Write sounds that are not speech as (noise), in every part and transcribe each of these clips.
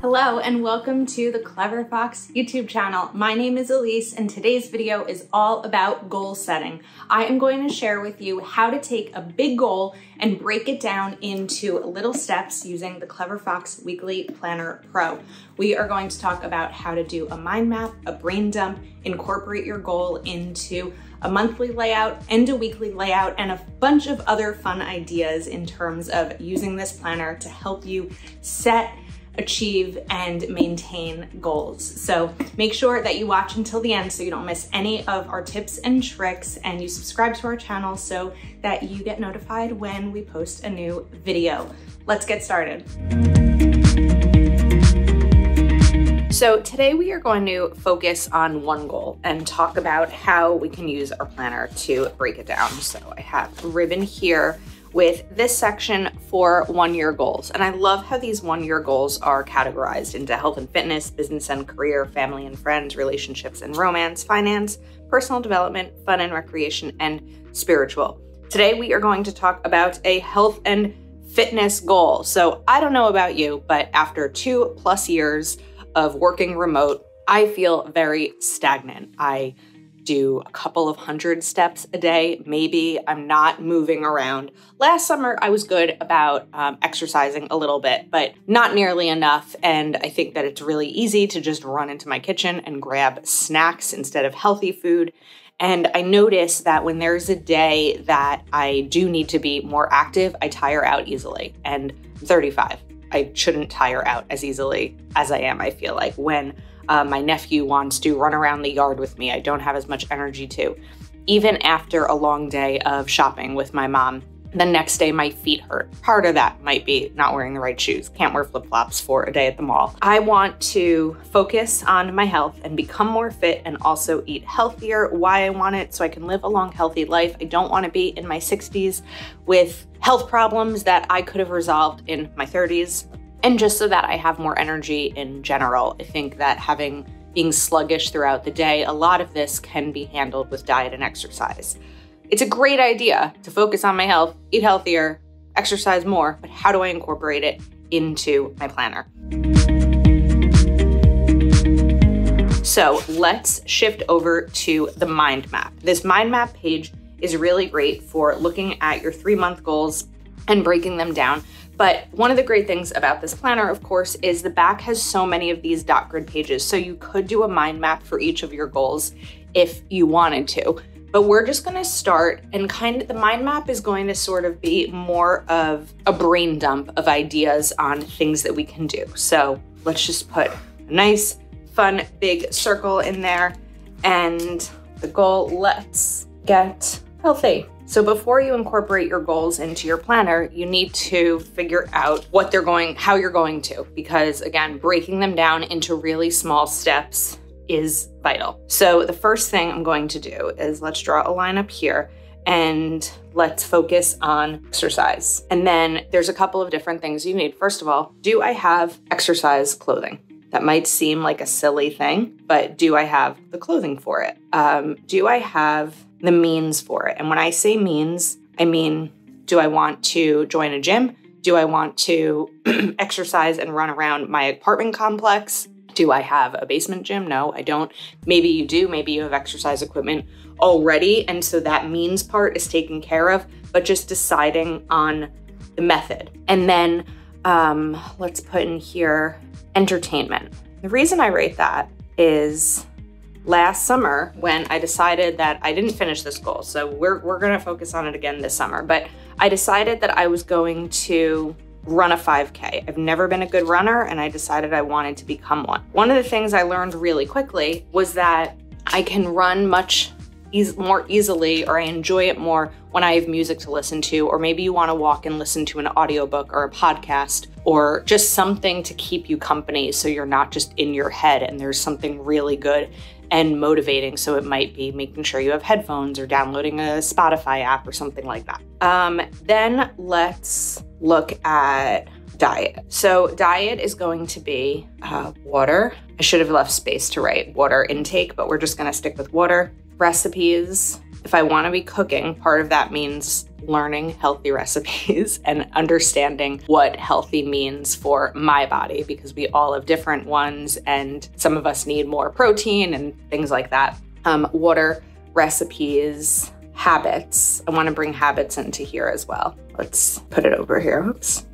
Hello and welcome to the Clever Fox YouTube channel. My name is Ilysse and today's video is all about goal setting. I am going to share with you how to take a big goal and break it down into little steps using the Clever Fox Weekly Planner Pro. We are going to talk about how to do a mind map, a brain dump, incorporate your goal into a monthly layout and a weekly layout, and a bunch of other fun ideas in terms of using this planner to help you set achieve and maintain goals. So make sure that you watch until the end so you don't miss any of our tips and tricks and you subscribe to our channel so that you get notified when we post a new video. Let's get started. So today we are going to focus on one goal and talk about how we can use our planner to break it down. So I have ribbon here with this section for one year goals. And I love how these one year goals are categorized into health and fitness, business and career, family and friends, relationships and romance, finance, personal development, fun and recreation, and spiritual. Today we are going to talk about a health and fitness goal. So I don't know about you, but after two plus years of working remote, I feel very stagnant. I do a couple of hundred steps a day. Maybe I'm not moving around. Last summer, I was good about um, exercising a little bit, but not nearly enough. And I think that it's really easy to just run into my kitchen and grab snacks instead of healthy food. And I notice that when there's a day that I do need to be more active, I tire out easily. And I'm 35. I shouldn't tire out as easily as I am, I feel like, when uh, my nephew wants to run around the yard with me. I don't have as much energy to. Even after a long day of shopping with my mom, the next day my feet hurt. Part of that might be not wearing the right shoes. Can't wear flip flops for a day at the mall. I want to focus on my health and become more fit and also eat healthier. Why I want it so I can live a long, healthy life. I don't want to be in my 60s with health problems that I could have resolved in my 30s and just so that I have more energy in general. I think that having being sluggish throughout the day, a lot of this can be handled with diet and exercise. It's a great idea to focus on my health, eat healthier, exercise more, but how do I incorporate it into my planner? So let's shift over to the mind map. This mind map page is really great for looking at your three month goals and breaking them down but one of the great things about this planner, of course, is the back has so many of these dot grid pages. So you could do a mind map for each of your goals if you wanted to. But we're just gonna start and kind of the mind map is going to sort of be more of a brain dump of ideas on things that we can do. So let's just put a nice, fun, big circle in there. And the goal, let's get healthy. So before you incorporate your goals into your planner, you need to figure out what they're going, how you're going to, because again, breaking them down into really small steps is vital. So the first thing I'm going to do is let's draw a line up here and let's focus on exercise. And then there's a couple of different things you need. First of all, do I have exercise clothing? That might seem like a silly thing, but do I have the clothing for it? Um, do I have the means for it. And when I say means, I mean, do I want to join a gym? Do I want to (clears throat) exercise and run around my apartment complex? Do I have a basement gym? No, I don't. Maybe you do. Maybe you have exercise equipment already. And so that means part is taken care of, but just deciding on the method. And then um, let's put in here entertainment. The reason I rate that is last summer when I decided that I didn't finish this goal. So we're, we're going to focus on it again this summer. But I decided that I was going to run a 5K. I've never been a good runner and I decided I wanted to become one. One of the things I learned really quickly was that I can run much e more easily or I enjoy it more when I have music to listen to, or maybe you want to walk and listen to an audiobook or a podcast or just something to keep you company so you're not just in your head and there's something really good and motivating. So it might be making sure you have headphones or downloading a Spotify app or something like that. Um, then let's look at diet. So diet is going to be uh, water. I should have left space to write water intake, but we're just gonna stick with water. Recipes, if I want to be cooking, part of that means learning healthy (laughs) recipes and understanding what healthy means for my body because we all have different ones and some of us need more protein and things like that. Um, water recipes, habits. I want to bring habits into here as well. Let's put it over here. Oops.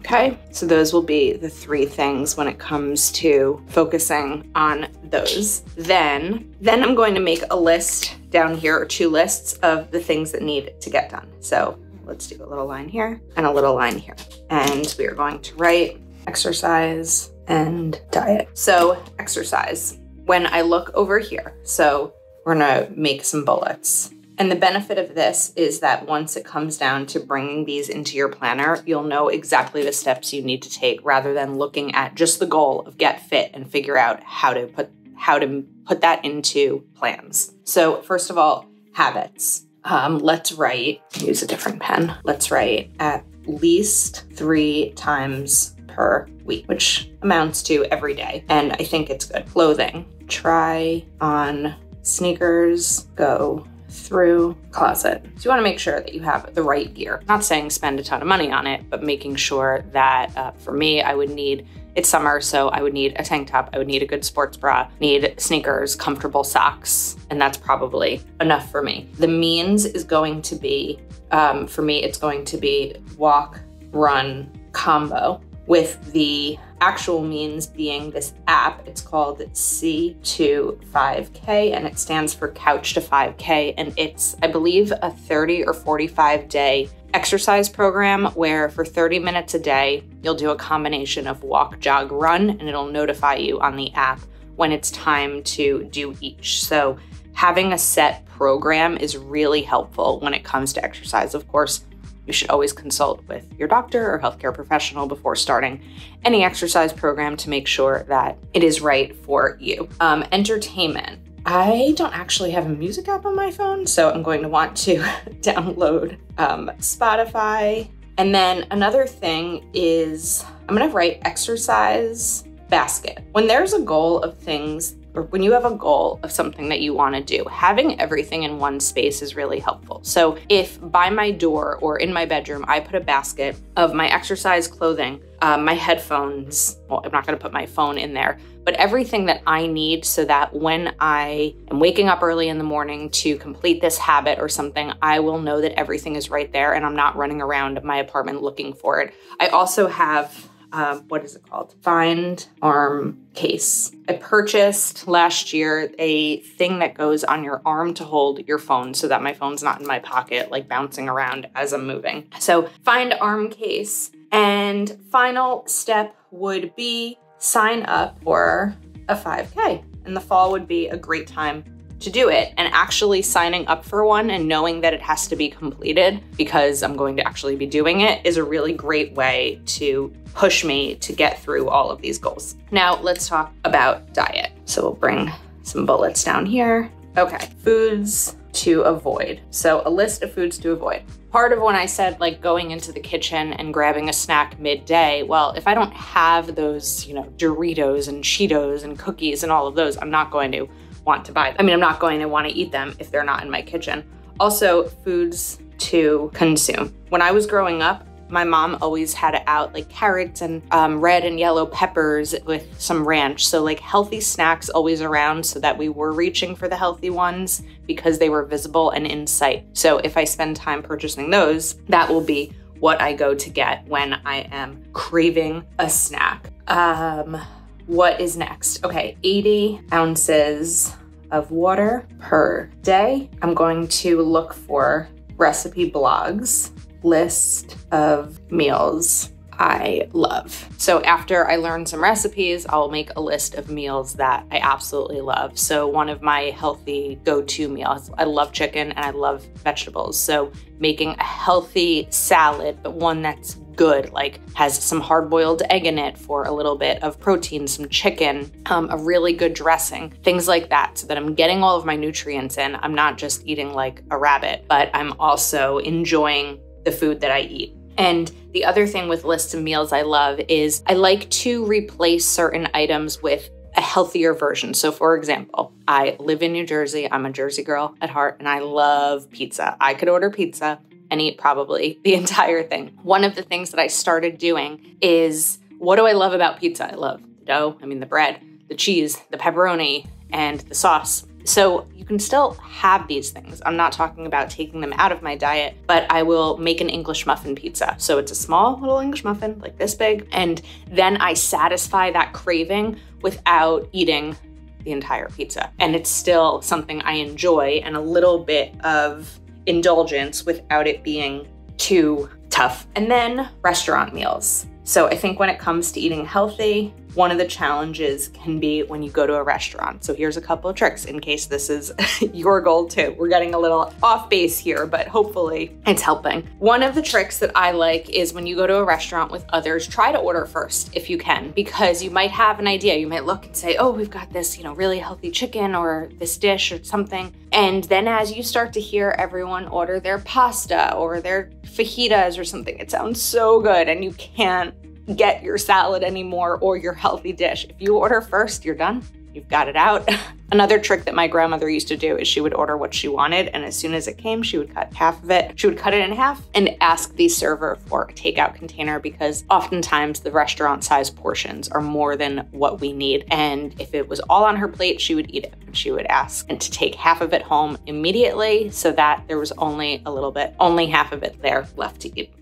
Okay, so those will be the three things when it comes to focusing on those. Then, then I'm going to make a list down here or two lists of the things that need to get done. So let's do a little line here and a little line here. And we are going to write exercise and diet. So exercise, when I look over here, so we're gonna make some bullets. And the benefit of this is that once it comes down to bringing these into your planner, you'll know exactly the steps you need to take rather than looking at just the goal of get fit and figure out how to put how to put that into plans. So, first of all, habits. Um, let's write, use a different pen. Let's write at least three times per week, which amounts to every day. And I think it's good. Clothing. Try on sneakers, go through closet. So you want to make sure that you have the right gear. Not saying spend a ton of money on it, but making sure that uh, for me, I would need it's summer, so I would need a tank top, I would need a good sports bra, need sneakers, comfortable socks, and that's probably enough for me. The means is going to be, um, for me, it's going to be walk, run, combo with the actual means being this app. It's called C25K and it stands for Couch to 5K. And it's, I believe, a 30 or 45 day exercise program where for 30 minutes a day, you'll do a combination of walk, jog, run, and it'll notify you on the app when it's time to do each. So having a set program is really helpful when it comes to exercise. Of course, you should always consult with your doctor or healthcare professional before starting any exercise program to make sure that it is right for you. Um, entertainment. I don't actually have a music app on my phone, so I'm going to want to (laughs) download um, Spotify. And then another thing is I'm going to write exercise basket. When there's a goal of things or when you have a goal of something that you want to do, having everything in one space is really helpful. So if by my door or in my bedroom, I put a basket of my exercise clothing, uh, my headphones, well, I'm not going to put my phone in there, but everything that I need so that when I am waking up early in the morning to complete this habit or something, I will know that everything is right there and I'm not running around my apartment looking for it. I also have um, what is it called? Find arm case. I purchased last year a thing that goes on your arm to hold your phone so that my phone's not in my pocket, like bouncing around as I'm moving. So, find arm case. And final step would be sign up for a 5K. And the fall would be a great time to do it and actually signing up for one and knowing that it has to be completed because I'm going to actually be doing it is a really great way to push me to get through all of these goals. Now let's talk about diet. So we'll bring some bullets down here. Okay, foods to avoid. So a list of foods to avoid. Part of when I said like going into the kitchen and grabbing a snack midday, well, if I don't have those, you know, Doritos and Cheetos and cookies and all of those, I'm not going to want to buy. I mean, I'm not going to want to eat them if they're not in my kitchen. Also, foods to consume. When I was growing up, my mom always had out like carrots and um, red and yellow peppers with some ranch. So, like healthy snacks always around so that we were reaching for the healthy ones because they were visible and in sight. So, if I spend time purchasing those, that will be what I go to get when I am craving a snack. Um, what is next? Okay, 80 ounces of water per day. I'm going to look for recipe blogs, list of meals I love. So after I learn some recipes, I'll make a list of meals that I absolutely love. So one of my healthy go-to meals, I love chicken and I love vegetables. So making a healthy salad, but one that's good, like has some hard boiled egg in it for a little bit of protein, some chicken, um, a really good dressing, things like that, so that I'm getting all of my nutrients in. I'm not just eating like a rabbit, but I'm also enjoying the food that I eat. And the other thing with lists of meals I love is I like to replace certain items with a healthier version. So, for example, I live in New Jersey. I'm a Jersey girl at heart and I love pizza. I could order pizza and eat probably (laughs) the entire thing. One of the things that I started doing is what do I love about pizza? I love the dough, I mean, the bread, the cheese, the pepperoni, and the sauce. So you can still have these things. I'm not talking about taking them out of my diet, but I will make an English muffin pizza. So it's a small little English muffin, like this big, and then I satisfy that craving without eating the entire pizza. And it's still something I enjoy and a little bit of indulgence without it being too tough. And then restaurant meals. So I think when it comes to eating healthy, one of the challenges can be when you go to a restaurant. So here's a couple of tricks in case this is (laughs) your goal too. We're getting a little off base here, but hopefully it's helping. One of the tricks that I like is when you go to a restaurant with others, try to order first if you can, because you might have an idea. You might look and say, oh, we've got this, you know, really healthy chicken or this dish or something. And then as you start to hear everyone order their pasta or their fajitas or something, it sounds so good and you can't get your salad anymore or your healthy dish. If you order first, you're done. You've got it out. (laughs) Another trick that my grandmother used to do is she would order what she wanted, and as soon as it came, she would cut half of it. She would cut it in half and ask the server for a takeout container because oftentimes the restaurant size portions are more than what we need. And if it was all on her plate, she would eat it. She would ask and to take half of it home immediately so that there was only a little bit, only half of it there left to eat.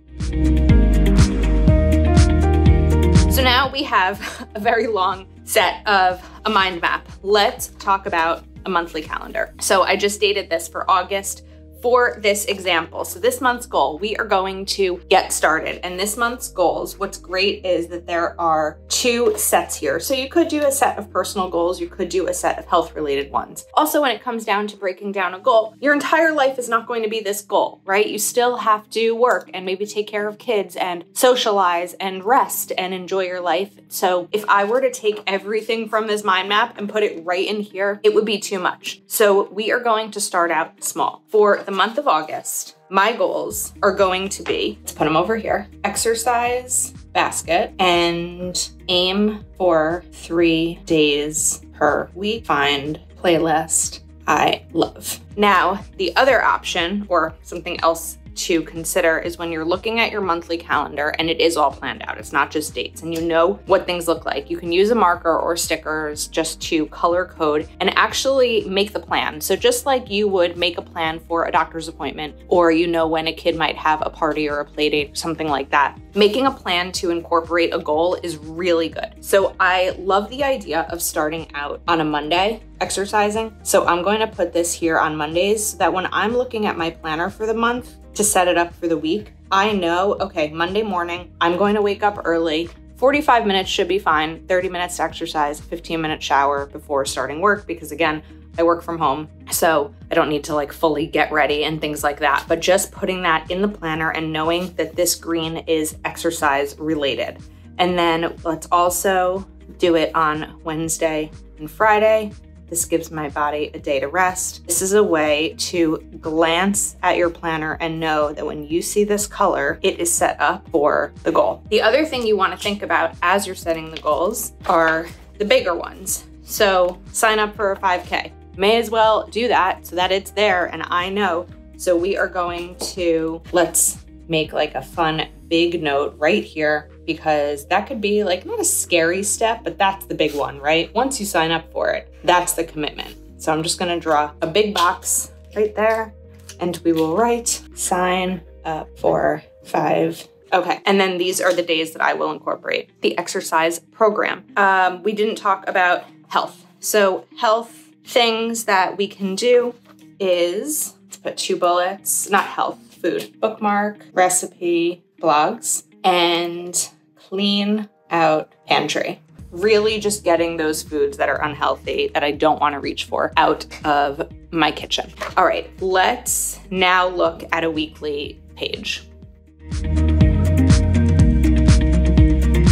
So now we have (laughs) a very long set of a mind map. Let's talk about a monthly calendar. So I just dated this for August for this example. So this month's goal, we are going to get started. And this month's goals, what's great is that there are two sets here. So you could do a set of personal goals, you could do a set of health related ones. Also, when it comes down to breaking down a goal, your entire life is not going to be this goal, right? You still have to work and maybe take care of kids and socialize and rest and enjoy your life. So if I were to take everything from this mind map and put it right in here, it would be too much. So we are going to start out small. For the month of August, my goals are going to be, let's put them over here, exercise basket and aim for three days per week. Find playlist I love. Now, the other option or something else to consider is when you're looking at your monthly calendar and it is all planned out. It's not just dates and you know what things look like. You can use a marker or stickers just to color code and actually make the plan. So just like you would make a plan for a doctor's appointment or you know when a kid might have a party or a play date, something like that, making a plan to incorporate a goal is really good. So I love the idea of starting out on a Monday exercising. So I'm going to put this here on Mondays so that when I'm looking at my planner for the month, to set it up for the week. I know, okay, Monday morning, I'm going to wake up early. 45 minutes should be fine. 30 minutes to exercise, 15 minute shower before starting work because again, I work from home, so I don't need to like fully get ready and things like that. But just putting that in the planner and knowing that this green is exercise related. And then let's also do it on Wednesday and Friday this gives my body a day to rest. This is a way to glance at your planner and know that when you see this color, it is set up for the goal. The other thing you want to think about as you're setting the goals are the bigger ones. So sign up for a 5K. May as well do that so that it's there and I know. So we are going to, let's make like a fun big note right here because that could be like not a scary step, but that's the big one, right? Once you sign up for it, that's the commitment. So I'm just gonna draw a big box right there and we will write sign up for five Okay, and then these are the days that I will incorporate the exercise program. Um, we didn't talk about health. So, health things that we can do is let's put two bullets, not health, food, bookmark, recipe, blogs, and clean out pantry. Really just getting those foods that are unhealthy that I don't want to reach for out of my kitchen. All right, let's now look at a weekly page.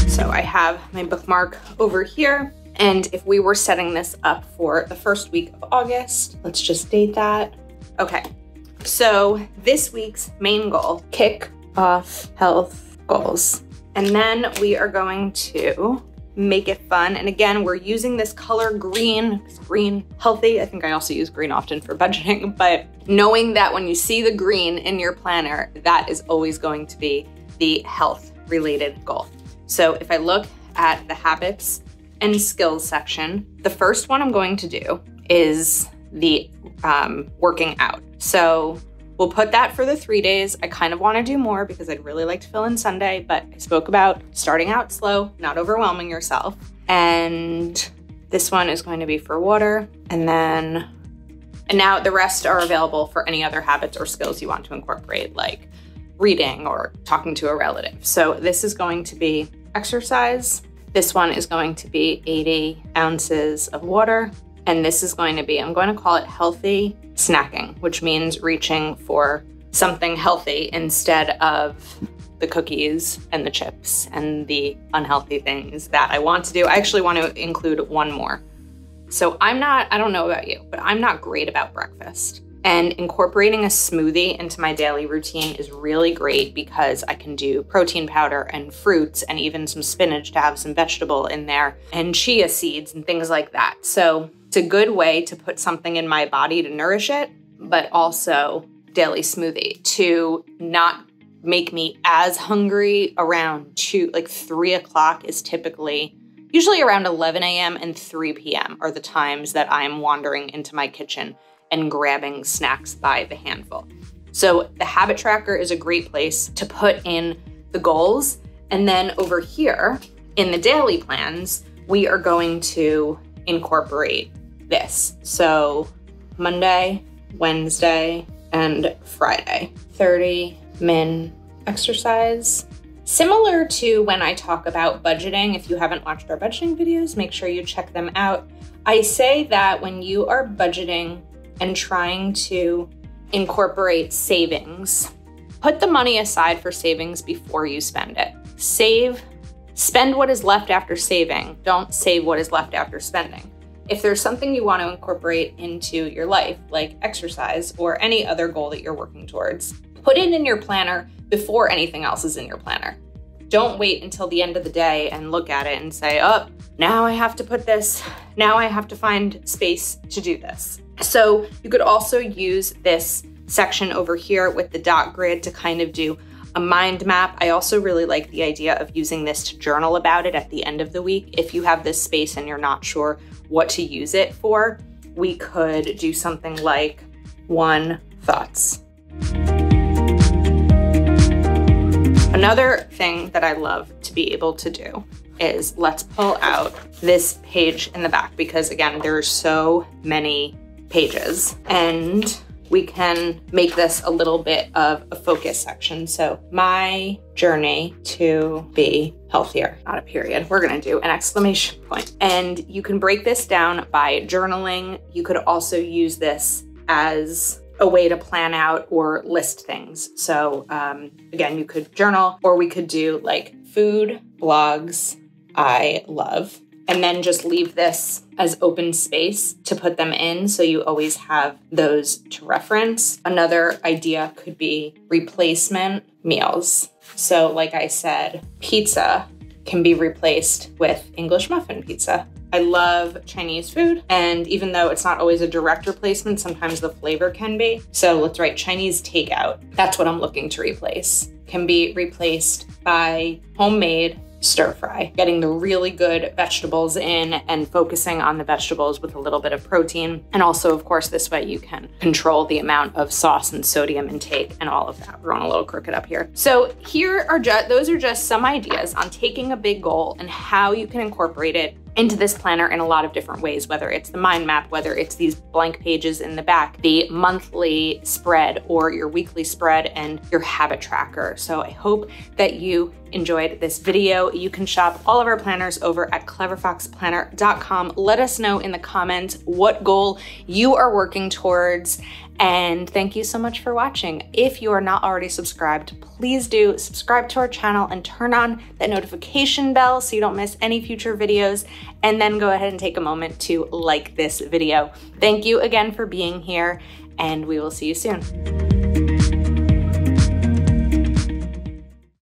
So I have my bookmark over here. And if we were setting this up for the first week of August, let's just date that. Okay, so this week's main goal, kick off health goals. And then we are going to make it fun. And again, we're using this color green, green healthy. I think I also use green often for (laughs) budgeting, but knowing that when you see the green in your planner, that is always going to be the health related goal. So if I look at the habits and skills section, the first one I'm going to do is the um, working out. So we'll put that for the three days. I kind of want to do more because I'd really like to fill in Sunday, but I spoke about starting out slow, not overwhelming yourself. And this one is going to be for water. And then, and now the rest are available for any other habits or skills you want to incorporate, like reading or talking to a relative. So this is going to be exercise. This one is going to be 80 ounces of water. And this is going to be, I'm going to call it healthy snacking, which means reaching for something healthy instead of the cookies and the chips and the unhealthy things that I want to do. I actually want to include one more. So I'm not, I don't know about you, but I'm not great about breakfast. And incorporating a smoothie into my daily routine is really great because I can do protein powder and fruits and even some spinach to have some vegetable in there and chia seeds and things like that. So it's a good way to put something in my body to nourish it, but also daily smoothie to not make me as hungry around two, like three o'clock is typically usually around 11 a.m. and 3 p.m. are the times that I'm wandering into my kitchen and grabbing snacks by the handful. So the habit tracker is a great place to put in the goals. And then over here in the daily plans, we are going to incorporate this. So Monday, Wednesday, and Friday, 30 min exercise. Similar to when I talk about budgeting, if you haven't watched our budgeting videos, make sure you check them out. I say that when you are budgeting and trying to incorporate savings, put the money aside for savings before you spend it. Save, spend what is left after saving. Don't save what is left after spending. If there's something you want to incorporate into your life, like exercise or any other goal that you're working towards, put it in your planner before anything else is in your planner. Don't wait until the end of the day and look at it and say, oh, now I have to put this, now I have to find space to do this. So you could also use this section over here with the dot grid to kind of do a mind map. I also really like the idea of using this to journal about it at the end of the week. If you have this space and you're not sure what to use it for, we could do something like one thoughts. Another thing that I love to be able to do is let's pull out this page in the back because again, there are so many pages and we can make this a little bit of a focus section. So my journey to be healthier, not a period. We're gonna do an exclamation point. And you can break this down by journaling. You could also use this as a way to plan out or list things. So um, again, you could journal or we could do like food, blogs, I love, and then just leave this as open space to put them in so you always have those to reference. Another idea could be replacement meals. So, like I said, pizza can be replaced with English muffin pizza. I love Chinese food, and even though it's not always a direct replacement, sometimes the flavor can be. So let's write Chinese takeout. That's what I'm looking to replace. Can be replaced by homemade stir fry, getting the really good vegetables in and focusing on the vegetables with a little bit of protein. And also, of course, this way you can control the amount of sauce and sodium intake and all of that. We're on a little crooked up here. So here are just, those are just some ideas on taking a big goal and how you can incorporate it into this planner in a lot of different ways, whether it's the mind map, whether it's these blank pages in the back, the monthly spread or your weekly spread and your habit tracker. So I hope that you enjoyed this video. You can shop all of our planners over at cleverfoxplanner.com. Let us know in the comments what goal you are working towards and thank you so much for watching. If you are not already subscribed, please do subscribe to our channel and turn on that notification bell so you don't miss any future videos. And then go ahead and take a moment to like this video. Thank you again for being here and we will see you soon.